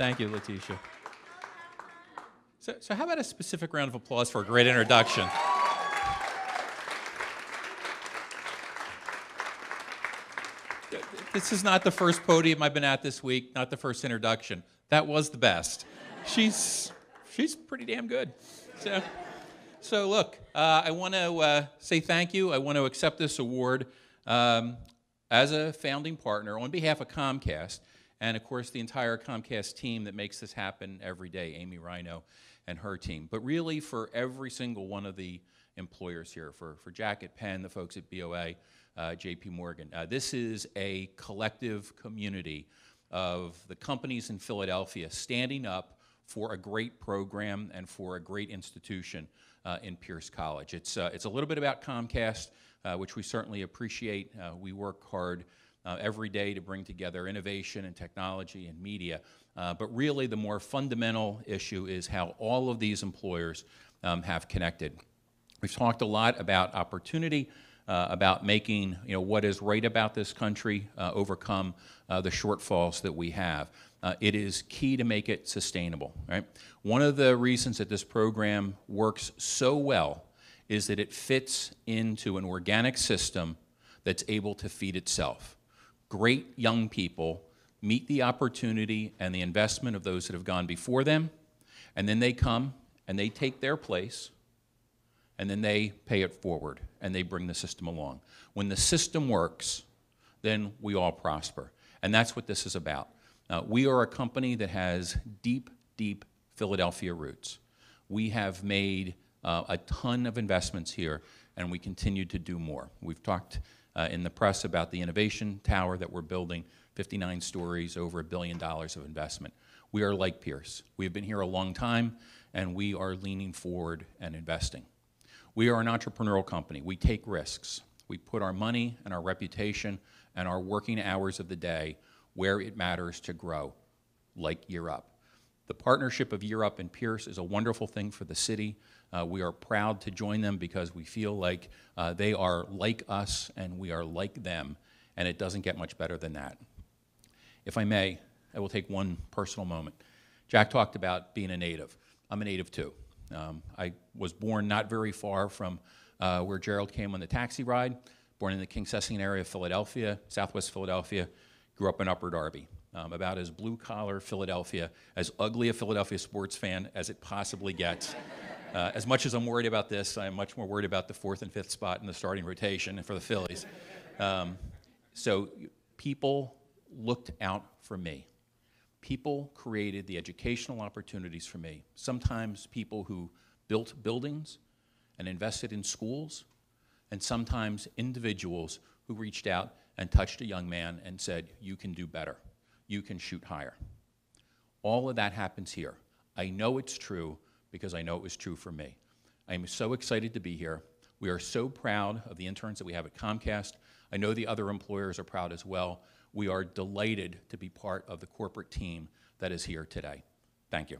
Thank you, Letitia. So, so how about a specific round of applause for a great introduction? This is not the first podium I've been at this week, not the first introduction. That was the best. She's, she's pretty damn good. So, so look, uh, I want to uh, say thank you. I want to accept this award um, as a founding partner on behalf of Comcast, and of course the entire Comcast team that makes this happen every day, Amy Rhino and her team. But really for every single one of the employers here, for, for Jack at Penn, the folks at BOA, uh, JP Morgan. Uh, this is a collective community of the companies in Philadelphia standing up for a great program and for a great institution uh, in Peirce College. It's, uh, it's a little bit about Comcast, uh, which we certainly appreciate. Uh, we work hard every day to bring together innovation and technology and media. but really, the more fundamental issue is how all of these employers um, have connected. We've talked a lot about opportunity uh, about making you know, what is right about this country uh, overcome uh, the shortfalls that we have. Uh, it is key to make it sustainable. Right? One of the reasons that this program works so well is that it fits into an organic system that's able to feed itself. Great young people meet the opportunity and the investment of those that have gone before them, and then they come and they take their place and then they pay it forward and they bring the system along. When the system works, then we all prosper. And that's what this is about. Uh, we are a company that has deep, deep Philadelphia roots. We have made uh, a ton of investments here, and we continue to do more. We've talked uh, in the press about the innovation tower that we're building, 59 stories, over a billion dollars of investment. We are like Peirce. We've been here a long time, and we are leaning forward and investing. We are an entrepreneurial company. We take risks. We put our money and our reputation and our working hours of the day where it matters to grow, like Year Up. The partnership of Year Up and Peirce is a wonderful thing for the city. Uh, we are proud to join them because we feel like uh, they are like us and we are like them, and it doesn't get much better than that. If I may, I will take one personal moment. Jack talked about being a native. I'm a native too. Um, I was born not very far from uh, where Gerald came on the taxi ride, born in the Kingsessing area of Philadelphia, southwest Philadelphia, grew up in Upper Darby. Um, about as blue collar Philadelphia, as ugly a Philadelphia sports fan as it possibly gets. Uh, as much as I'm worried about this, I'm much more worried about the fourth and fifth spot in the starting rotation for the Phillies. Um, so people looked out for me people created the educational opportunities for me. Sometimes people who built buildings and invested in schools, and sometimes individuals who reached out and touched a young man and said, You can do better. You can shoot higher. All of that happens here. I know it's true because I know it was true for me. I am so excited to be here. We are so proud of the interns that we have at Comcast. I know the other employers are proud as well. We are delighted to be part of the corporate team that is here today. Thank you.